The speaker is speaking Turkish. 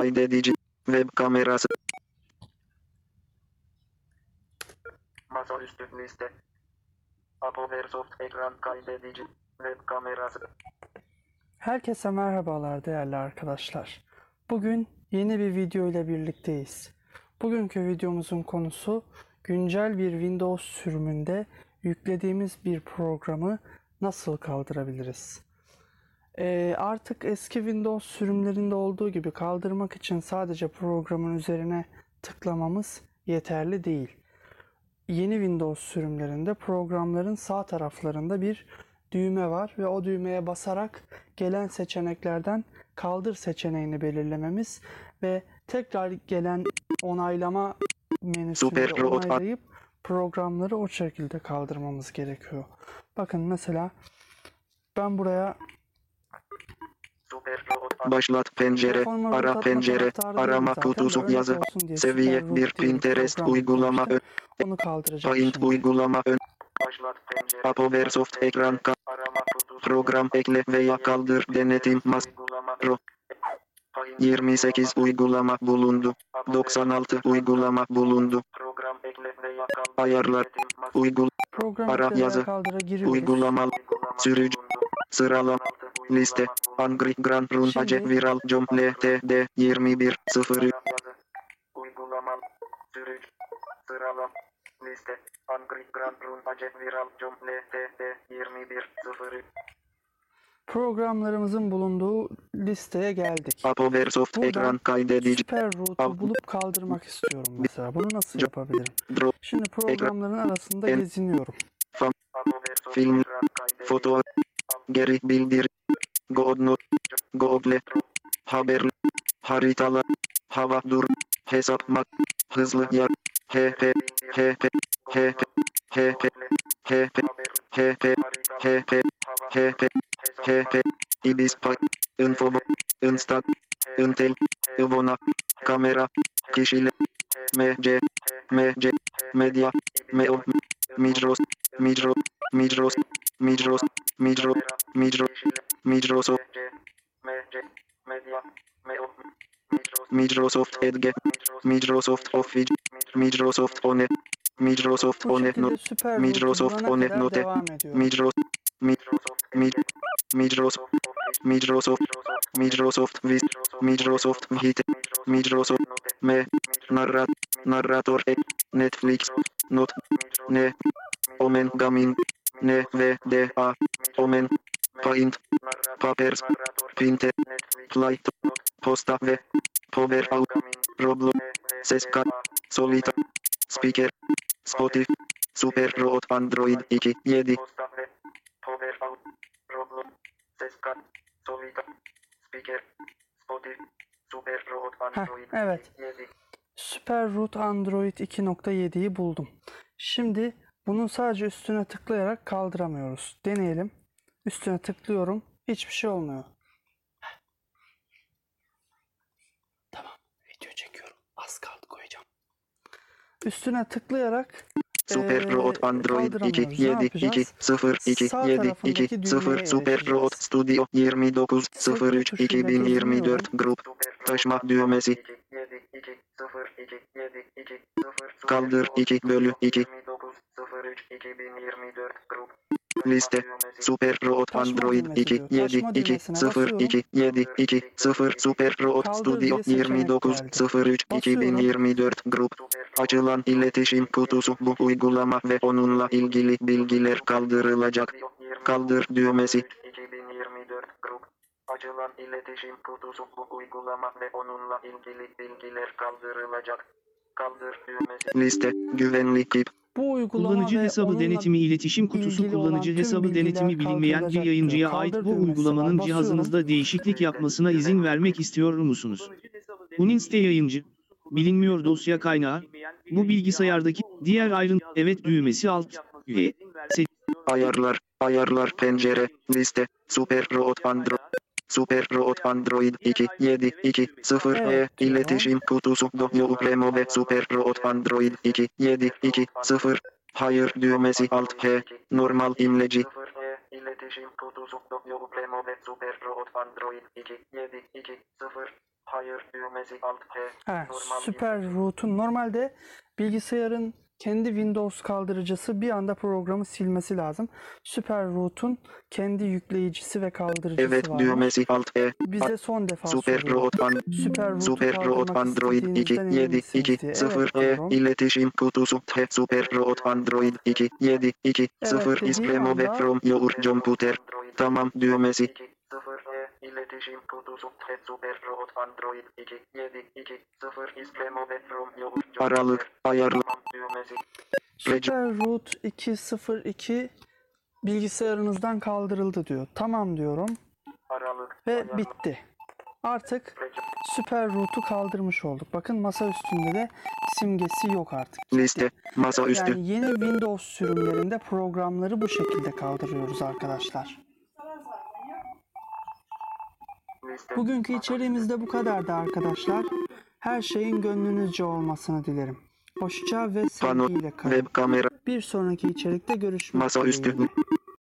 kaydedici, web kamerası, masaüstü liste, Apoversoft ekran kaydedici, web kamerası, Herkese merhabalar değerli arkadaşlar. Bugün yeni bir video ile birlikteyiz. Bugünkü videomuzun konusu güncel bir Windows sürümünde yüklediğimiz bir programı nasıl kaldırabiliriz? Ee, artık eski Windows sürümlerinde olduğu gibi kaldırmak için sadece programın üzerine tıklamamız yeterli değil. Yeni Windows sürümlerinde programların sağ taraflarında bir düğme var ve o düğmeye basarak gelen seçeneklerden kaldır seçeneğini belirlememiz ve tekrar gelen onaylama Robot onaylayıp programları o şekilde kaldırmamız gerekiyor. Bakın mesela ben buraya Başlat pencere, ara pencere, arama kutusu yazı, seviye 1 Pinterest uygulama ön, Paint uygulama ön, Apoversoft ekran ka, program ekle veya kaldır denetim mas, 28 uygulama. bulundu, 96 uygulama bulundu, ayarlar, uygul, ara yazı, uygulama, sürücü, sıralama, liste, Angry Grand Acek Viral Com LTD 21 03 Uygulama, sürücü, sıralama, liste, Angry Grand Run Acek Viral Com LTD 21 03 Programlarımızın bulunduğu listeye geldik. Apoversoft ekran kaydedici, Süper Root'u bulup kaldırmak istiyorum mesela. Bunu nasıl yapabilirim? Şimdi programların arasında geziniyorum. film, foto, geri bildir, Godnot, Google, haber, haritalar, hava dur, hesap mak, hızlı yer, HP, HP, HP, HP, HP, HP, HP, HP, HP, ibispa, info, instat, intel, ivona, kamera, kişiler, MC, MC, medya, meo, Migros, Migros, Migros, Migros, Migros, Migros, Microsoft, Microsoft Edge, Microsoft Office, Microsoft One, Microsoft One Note, Microsoft One Note. Microsoft, Microsoft, Microsoft, Microsoft, Vis, Microsoft Vita, Microsoft Me, Narrat, Narrator E, Netflix, Not, Ne, Omen Gaming, Ne, V, D, A, Omen, Paint, Papers, Printer, Flight, Posta ve Power Out, Roblox, Seska, Solita, Speaker, Spotify, Super Robot Android 2, 7. Power Out, Roblox, Seska, Solita, Speaker, Spotify, Super Robot Android evet. 7. Süper Root Android 2.7'yi buldum. Şimdi bunun sadece üstüne tıklayarak kaldıramıyoruz. Deneyelim. Üstüne tıklıyorum. Hiçbir şey olmuyor. Tamam. Video çekiyorum. Az kaldı koyacağım. Üstüne tıklayarak Super Robot Android 2 kaldıramıyoruz. Ne 7 2 yapacağız? 0 2 Sağ 7 tarafındaki 2 düğmeye 0 Super erişeceğiz. Robot Studio 29 03 tuşuyla 2024 grup taşma düğmesi kaldır 2 bölü 2 liste Super Taşma Android düğmesi 2 diyor. 7 Taşma 2 düğmesine 0 2 7 2 0 Super Kaldır Studio diye seçenek 29 geldi. 03 Basıyorum. 2024 grup açılan iletişim kutusu bu uygulama ve onunla ilgili bilgiler kaldırılacak. Kaldır düğmesi. 2024 grup açılan iletişim kutusu bu uygulama ve onunla ilgili bilgiler kaldırılacak. Kaldır düğmesi. Liste güvenlik tip bu uygulama Kullanıcı hesabı denetimi iletişim kutusu kullanıcı hesabı denetimi bilinmeyen bir yayıncıya ait bu uygulamanın cihazınızda değişiklik yapmasına izin vermek istiyor musunuz? Bunun site yayıncı, bilinmiyor dosya kaynağı, bu bilgisayardaki diğer ayrıntı evet düğmesi alt, ve ayarlar ayarlar pencere liste Super Robot Android Super Robot Android 2720 evet, e iletişim diyor. kutusu WMOB Super Robot Android 2720 Hayır düğmesi alt H normal imleci iletişim kutusu WMOB Super Robot Android 2720 Hayır düğmesi alt H. Normal süper imleci. root'un normalde bilgisayarın kendi Windows kaldırıcısı bir anda programı silmesi lazım. Super Root'un kendi yükleyicisi ve kaldırıcısı Evet var. düğmesi alt E. Bize son defa Super soruyor. Root An Süper Root'u Super Root kaldırmak Android 2 istediğinizden 7 emin misiniz 2 diye. 0 Evet E iletişim kutusu T Super Root Android 2 7 2 Evet 0 dediği is remove anda- from your computer. Tamam düğmesi 0 E iletişim kutusu T Super Root Android 2 7 2 0 is remove from your Aralık ayarlı düğmesi Super Root 202 bilgisayarınızdan kaldırıldı diyor. Tamam diyorum Aralık ve ayarlı bitti. Artık Super Root'u kaldırmış olduk. Bakın masa üstünde de simgesi yok artık. Gitti. liste masaüstü Yani yeni Windows sürümlerinde programları bu şekilde kaldırıyoruz arkadaşlar. liste Bugünkü içeriğimiz de bu kadardı arkadaşlar. Her şeyin gönlünüzce olmasını dilerim. Hoşça ve sevgiyle kalın. Bir sonraki içerikte görüşmek dileğiyle.